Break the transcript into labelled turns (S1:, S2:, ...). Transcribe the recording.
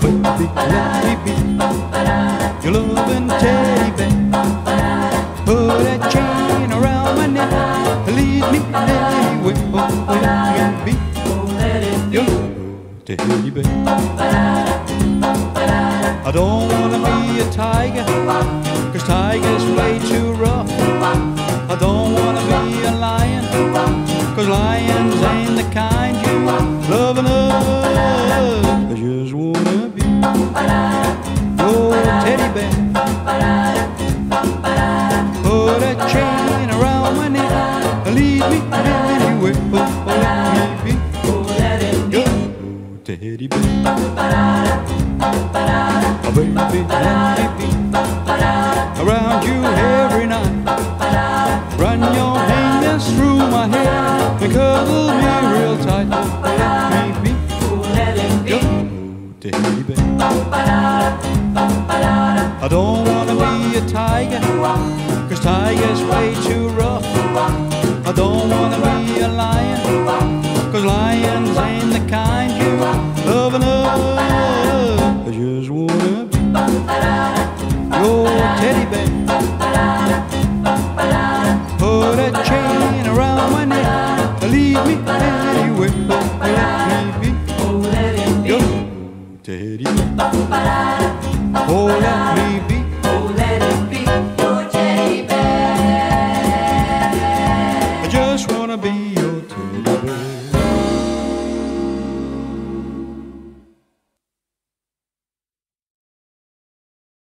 S1: Oh, baby, let me be your loving teddy bear. Put that chain around my neck, lead me anywhere. Oh, let me be your teddy bear. I don't wanna be a tiger, cause tigers play too rough. I don't wanna be a lion, cause lions ain't the kind you love enough. Around you every night. Run your fingers through my hair and cuddle me real tight. Your teddy bear. I don't wanna be a tiger, cause tigers. I don't wanna be a lion, cause lions ain't the kind you love enough. I just wanna be your teddy bear. Put a chain around my neck, leave me anywhere. Oh, let me be your teddy bear. Oh, let